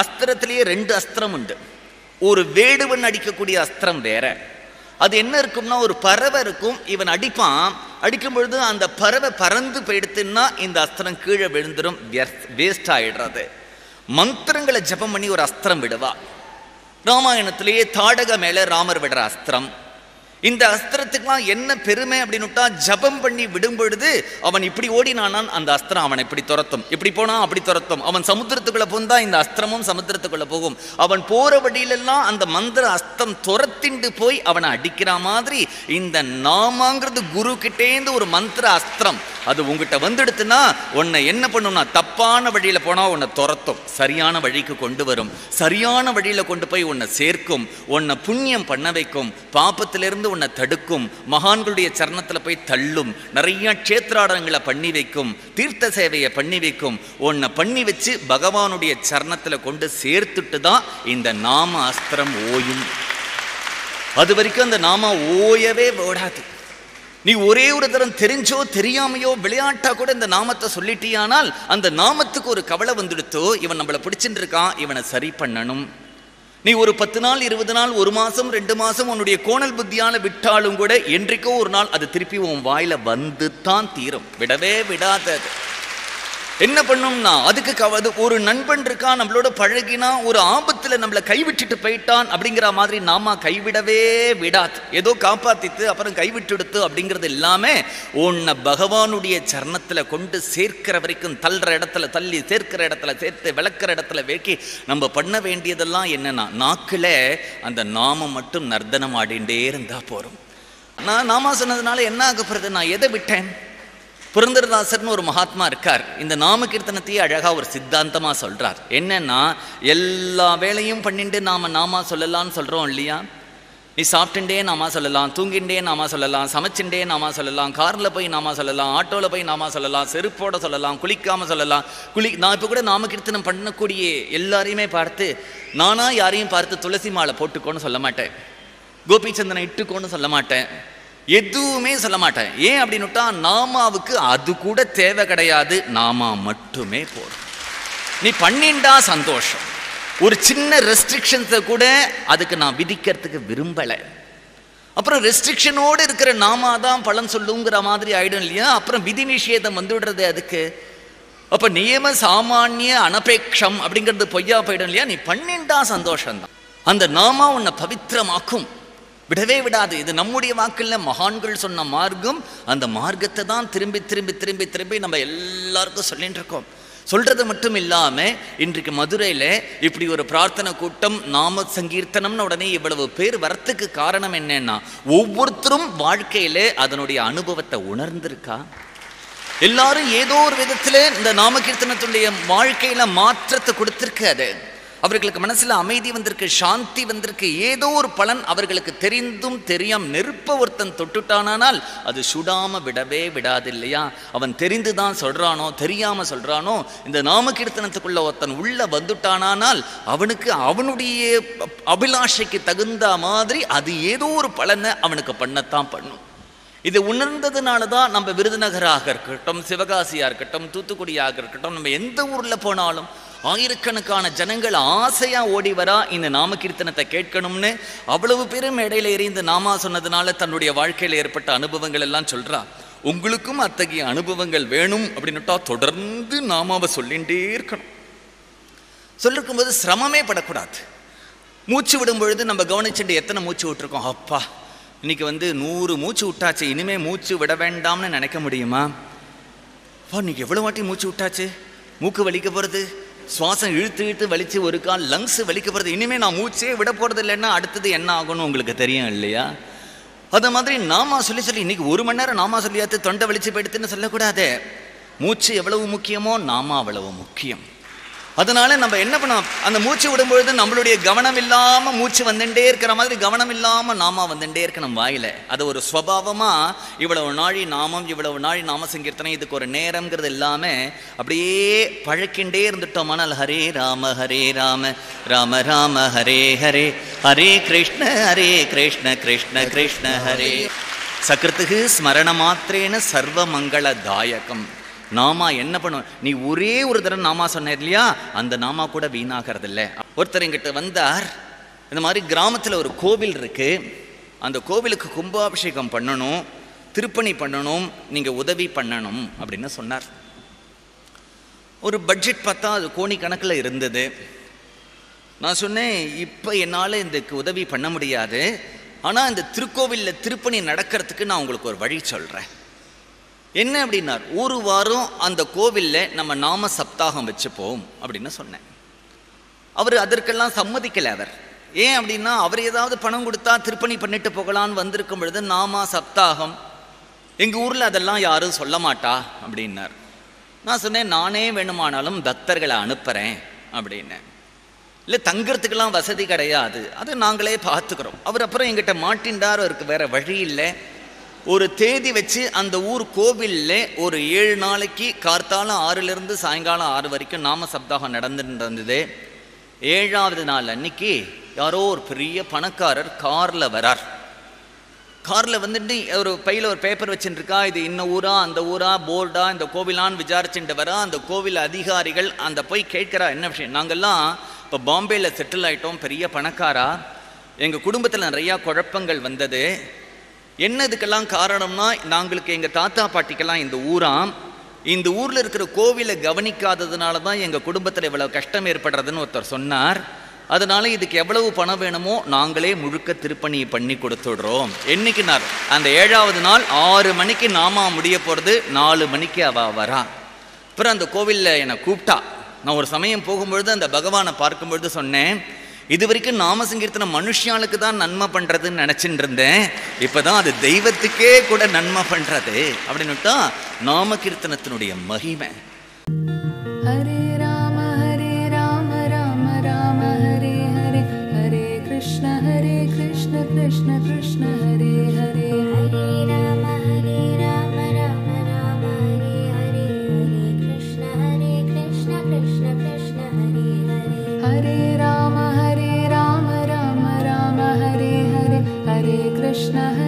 அஸ்திரத்திலேயே ரெண்டு அஸ்திரம் உண்டு. ஒரு வேடுவன் அடிக்கக்கூடிய அஸ்திரம் வேற. அது என்ன இருக்கும்னா ஒரு பறவை இருக்கும் இவன் அடிப்பான். அடிக்கும் பொழுது அந்த பறவை பறந்து போயிடுத்துன்னா இந்த அஸ்திரம் கீழே விழுந்துடும் வேஸ்ட் ஆயிடுறது. மந்திரங்களை ஜெபம் பண்ணி ஒரு அஸ்திரம் விடுவா. ராமாயணத்திலேயே தாடக மேல ராமர் விடுற அஸ்திரம். இந்த அஸ்திரத்துக்குலாம் என்ன பெருமை அப்படின்னுட்டா ஜபம் பண்ணி விடும் பொழுது அவன் இப்படி ஓடினானான் அந்த அஸ்திரம் அவனை இப்படி துரத்தும். இப்படி போனா அப்படி துரத்தும். அவன் சமுத்திரத்துக்குள்ள போந்தா இந்த அஸ்திரமும் சமுத்திரத்துக்குள்ள போகும். அவன் போற வழியிலெல்லாம் அந்த மந்திர அஸ்தம் துரத்திண்டு போய் அவனை அடிக்கிற மாதிரி இந்த நாமாங்கிறது குரு கிட்டேந்து ஒரு மந்திர அஸ்திரம். அது உங்ககிட்ட வந்துடுத்துன்னா உன்னை என்ன பண்ணும்னா தப்பான வழியில போனால் உன்னை துரத்தும். சரியான வழிக்கு கொண்டு வரும். சரியான வழியில கொண்டு போய் உன்னை சேர்க்கும். உன்னை புண்ணியம் பண்ண வைக்கும். பாப்பத்திலிருந்து உன்னை தடுக்கும். மகான்களுடைய சரணத்துல போய் தள்ளும். நிறைய க்ஷேத்ராடங்களை பண்ணி வைக்கும். தீர்த்த சேவையை பண்ணி வைக்கும். உன்னை பண்ணி வச்சு பகவானுடைய சரணத்துல கொண்டு சேர்த்துட்டு தான் இந்த நாம அஸ்திரம் ஓயும். அது வரைக்கும் அந்த நாம ஓயவே ஓடாது. நீ ஒரே ஒரு தரம் தெரிஞ்சோ தெரியாமையோ விளையாட்டா கூட இந்த நாமத்தை சொல்லிட்டியானால் அந்த நாமத்துக்கு ஒரு கவலை வந்துடுத்தோ இவன் நம்மளை பிடிச்சிட்டு இருக்கான் இவனை சரி பண்ணணும். நீ ஒரு பத்து நாள் இருபது நாள் ஒரு மாசம் ரெண்டு மாசம் உன்னுடைய கோணல் புத்தியால விட்டாலும் கூட என்றைக்கோ ஒரு நாள் அது திருப்பி உன் வாயில வந்து தான் தீரும். விடவே விடாதது. என்ன பண்ணும்னா அதுக்கு கவது ஒரு நண்பன் இருக்கான் நம்மளோட பழகினா ஒரு ஆபத்துல நம்மளை கைவிட்டுட்டு போயிட்டான் அப்படிங்கிற மாதிரி நாம கைவிடவே விடாது. ஏதோ காப்பாத்திட்டு அப்புறம் கைவிட்டுடுத்து அப்படிங்கிறது எல்லாமே உன்னை பகவானுடைய சரணத்துல கொண்டு சேர்க்கிற வரைக்கும் தள்ளுற இடத்துல தள்ளி சேர்க்கிற இடத்துல சேர்த்து விளக்குற இடத்துல வேக்கி நம்ம பண்ண வேண்டியதெல்லாம் என்னன்னா நாக்கில் அந்த நாமம் மட்டும் நர்த்தனம் ஆடிண்டே இருந்தா போறோம் நான் நாமா சொன்னதுனால என்ன ஆக போறது? நான் எதை விட்டேன்? புரந்தரதாசர்னு ஒரு மகாத்மா இருக்கார். இந்த நாம கீர்த்தனத்தையே அழகாக ஒரு சித்தாந்தமாக சொல்கிறார் என்னன்னா எல்லா வேலையும் பண்ணிட்டு நாம நாமா சொல்லலாம்னு சொல்கிறோம் இல்லையா? நீ சாப்பிட்டுண்டே நாமா சொல்லலாம் தூங்கிண்டே நாமா சொல்லலாம் சமைச்சுண்டே நாமா சொல்லலாம் காரில் போய் நாமா சொல்லலாம் ஆட்டோவில் போய் நாமா சொல்லலாம் செருப்போட சொல்லலாம் குளிக்காமல் சொல்லலாம். குளி நான் இப்போ கூட நாம கீர்த்தனம் பண்ணக்கூடிய எல்லாரையுமே பார்த்து நானாக யாரையும் பார்த்து துளசி மாலை போட்டுக்கோன்னு சொல்ல மாட்டேன். கோபிச்சந்தனை இட்டுக்கோன்னு சொல்ல மாட்டேன். எதுவுமே சொல்ல மாட்டேன். ஏன் அப்படின்னுட்டா நாமாவுக்கு அது கூட தேவை கிடையாது நாமா மட்டுமே போதும். நீ பண்ணிண்டா சந்தோஷம். ஒரு சின்ன ரெஸ்ட்ரிக்ஷன்ஸை கூட அதுக்கு நான் விதிக்கிறதுக்கு விரும்பலை. அப்புறம் ரெஸ்ட்ரிக்ஷனோடு இருக்கிற நாமா தான் பலன் சொல்லுங்கிற மாதிரி ஆயிடும் இல்லையா? அப்புறம் விதி நிஷேதம் வந்துவிடுறது அதுக்கு அப்போ நியம சாமானிய அனபேக்ஷம் அப்படிங்கிறது பொய்யா போயிடும் இல்லையா? நீ பண்ணிண்டா சந்தோஷம்தான். அந்த நாமா உன்னை பவித்திரமாக்கும். விடவே விடாது. இது நம்முடைய வாக்கில் மகான்கள் சொன்ன மார்க்கம். அந்த மார்க்கத்தை தான் திரும்பி திரும்பி திரும்பி திரும்பி நம்ம எல்லாருக்கும் சொல்லிட்டு இருக்கோம். சொல்றது மட்டும் இல்லாம இன்றைக்கு மதுரையில இப்படி ஒரு பிரார்த்தனை கூட்டம் நாம சங்கீர்த்தனம்னு உடனே இவ்வளவு பேர் வரத்துக்கு காரணம் என்னன்னா ஒவ்வொருத்தரும் வாழ்க்கையில அதனுடைய அனுபவத்தை உணர்ந்திருக்கா? எல்லாரும் ஏதோ ஒரு விதத்துல இந்த நாமகீர்த்தனத்துடைய வாழ்க்கையில மாற்றத்தை கொடுத்துருக்கு அது அவர்களுக்கு மனசில் அமைதி வந்திருக்கு சாந்தி வந்திருக்கு. ஏதோ ஒரு பலன் அவர்களுக்கு தெரிந்தும் தெரியாம நெருப்ப ஒருத்தன் தொட்டுட்டானால் அது சுடாம விடவே விடாது இல்லையா? அவன் தெரிந்து தான் சொல்றானோ தெரியாம சொல்றானோ இந்த நாமகீர்த்தனத்துக்குள்ள ஒருத்தன் உள்ள வந்துட்டானால் அவனுக்கு அவனுடைய அபிலாஷைக்கு தகுந்த மாதிரி அது ஏதோ ஒரு பலனை அவனுக்கு பண்ணத்தான் பண்ணும். இது உணர்ந்ததுனால தான் நம்ம விருதுநகராக இருக்கட்டும் சிவகாசியாக இருக்கட்டும் தூத்துக்குடியாக இருக்கட்டும் நம்ம எந்த ஊரில் போனாலும் ஆயிரக்கணக்கான ஜனங்கள் ஆசையாக ஓடி வரா இந்த நாம கீர்த்தனத்தை கேட்கணும்னு அவ்வளவு பேரும் இடையில எறிந்து நாமா சொன்னதுனால தன்னுடைய வாழ்க்கையில் ஏற்பட்ட அனுபவங்கள் எல்லாம் சொல்றா. உங்களுக்கும் அத்தகைய அனுபவங்கள் வேணும் அப்படின்னுட்டா தொடர்ந்து நாமாவை சொல்லிகிட்டே இருக்கணும். சொல்லிருக்கும் போது சிரமமே படக்கூடாது. மூச்சு விடும் பொழுது நம்ம கவனிச்சுட்டு எத்தனை மூச்சு விட்டுருக்கோம்? அப்பா இன்னைக்கு வந்து நூறு மூச்சு விட்டாச்சு. இனிமே மூச்சு விட வேண்டாம்னு நினைக்க முடியுமா? அப்பா இன்னைக்கு எவ்வளோ வாட்டி மூச்சு விட்டாச்சு? மூக்கு வலிக்க போகிறது சுவாசம் இழுத்து இழுத்து வலிச்சு ஒரு கால் லங்ஸ் வலிக்கப்படுறது. இனிமேல் நான் மூச்சே விட போகிறது இல்லைன்னா அடுத்தது என்ன ஆகும்னு உங்களுக்கு தெரியும் இல்லையா? அது மாதிரி நாமா சொல்லி சொல்லி இன்னைக்கு ஒரு மணி நேரம் நாமா சொல்லியாத்து தொண்டை வலிச்சு போயிடுத்துன்னு சொல்லக்கூடாது. மூச்சு எவ்வளவு முக்கியமோ நாமா அவ்வளவு முக்கியம். அதனால நம்ம என்ன பண்ணோம் அந்த மூச்சு விடும்பொழுது நம்மளுடைய கவனம் இல்லாம மூச்சு வந்துட்டே இருக்கிற மாதிரி கவனம் இல்லாம நாமா வந்துட்டே இருக்கணும் வாயில. அது ஒரு ஸ்வபாவமாக இவ்வளவு நாழி நாமம் இவ்வளவு நாழி நாம சங்கீர்த்தனை இதுக்கு ஒரு நேரம்ங்கிறது இல்லாம அப்படியே பழக்கிண்டே இருந்துட்டோமானால் ஹரே ராம ஹரே ராம ராம ராம ஹரே ஹரே. ஹரே கிருஷ்ண ஹரே கிருஷ்ண கிருஷ்ண கிருஷ்ண ஹரே. சக்ருத்துக்கு ஸ்மரண மாத்திரேன சர்வ மங்கள தாயகம். நாமா என்ன பண்ணும் நீ ஒரே ஒரு தடவை நாமா சொன்ன இல்லையா? அந்த நாமா கூட வீணாகிறது இல்லை ஒருத்தர் எங்கிட்ட வந்தார். இந்த மாதிரி கிராமத்தில் ஒரு கோவில் இருக்கு. அந்த கோவிலுக்கு கும்பாபிஷேகம் பண்ணணும் திருப்பணி பண்ணணும் நீங்கள் உதவி பண்ணணும் அப்படின்னு சொன்னார். ஒரு பட்ஜெட் பார்த்தா அது கோணிக்கணக்கில் இருந்தது. நான் சொன்னேன் இப்போ என்னால் இதுக்கு உதவி பண்ண முடியாது. ஆனால் இந்த திருக்கோவிலில் திருப்பணி நடக்கிறதுக்கு நான் உங்களுக்கு ஒரு வழி சொல்கிறேன் என்ன அப்படின்னார்? ஒரு வாரம் அந்த கோவிலில் நம்ம நாம சப்தாகம் வச்சுப்போம் அப்படின்னு சொன்னேன். அவர் அதற்கெல்லாம் சம்மதிக்கலை அவர். ஏன் அப்படின்னா அவர் ஏதாவது பணம் கொடுத்தா திருப்பணி பண்ணிட்டு போகலான்னு வந்திருக்கும் பொழுது நாமா சப்தாகம் எங்கள் ஊரில் அதெல்லாம் யாரும் சொல்ல மாட்டா அப்படின்னார். நான் சொன்னேன் நானே வேணுமானாலும் பக்தர்களை அனுப்புகிறேன் அப்படின்னேன். இல்லை தங்குறதுக்கெல்லாம் வசதி கிடையாது. அதை நாங்களே பார்த்துக்கிறோம். அவர் அப்புறம் எங்கிட்ட மாட்டின்றார் அவருக்கு வேறு வழி இல்லை. ஒரு தேதி வச்சு அந்த ஊர் கோவிலில் ஒரு ஏழு நாளைக்கு கார்த்தாலம் ஆறுலேருந்து சாயங்காலம் ஆறு வரைக்கும் நாம சப்தாகம் நடந்துருந்தது ஏழாவது நாள் அன்னைக்கு யாரோ ஒரு பெரிய பணக்காரர் காரில் வரார். காரில் வந்துட்டு ஒரு பையில் ஒரு பேப்பர் வச்சுட்டுருக்கா இது இன்ன ஊரா அந்த ஊரா போர்டா இந்த கோவிலான்னு விசாரிச்சுட்டு வரா அந்த கோவில் அதிகாரிகள் அந்த போய் கேட்குறா என்ன விஷயம்? நாங்கள்லாம் இப்போ பாம்பேயில் செட்டில் ஆகிட்டோம் பெரிய பணக்காரா. எங்கள் குடும்பத்தில் நிறையா குழப்பங்கள் வந்தது. என்ன இதுக்கெல்லாம் காரணம்னா நாங்களுக்கு எங்கள் தாத்தா பாட்டிக்கெல்லாம் இந்த ஊராம் இந்த ஊரில் இருக்கிற கோவிலை கவனிக்காததுனால தான் எங்கள் குடும்பத்தில் இவ்வளோ கஷ்டம் ஏற்படுறதுன்னு ஒருத்தர் சொன்னார். அதனால இதுக்கு எவ்வளவு பணம் வேணுமோ நாங்களே முழுக்க திருப்பணி பண்ணி கொடுத்துடுறோம். என்னைக்குனார்? அந்த ஏழாவது நாள் ஆறு மணிக்கு நாமா முடிய போகிறது நாலு மணிக்கு அவ வரா. அப்புறம் அந்த கோவிலில் என்னை கூப்பிட்டா. நான் ஒரு சமயம் போகும்பொழுது அந்த பகவானை பார்க்கும்பொழுது சொன்னேன் இது வரைக்கும் நாம சங்கீர்த்தனம் மனுஷியாளுக்கு தான் நன்மை பண்ணுறதுன்னு நினச்சிட்டு இருந்தேன் இப்போ தான் அது தெய்வத்துக்கே கூட நன்மை பண்ணுறது அப்படின்னுட்டா நாம கீர்த்தனத்தினுடைய மகிமை. ஹரே ஹரே ராம ஹரே ஹரே. ஹரே கிருஷ்ண ஹரே கிருஷ்ண கிருஷ்ண கிருஷ்ண ஹரே ஹரே. Krishna.